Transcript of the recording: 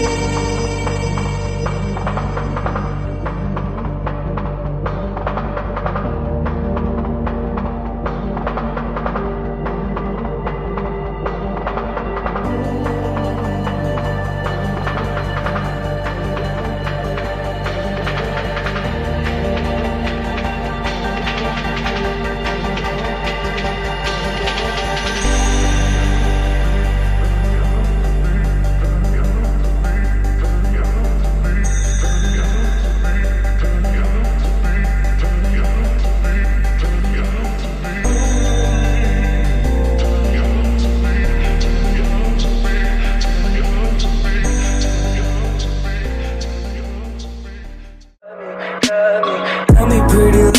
you.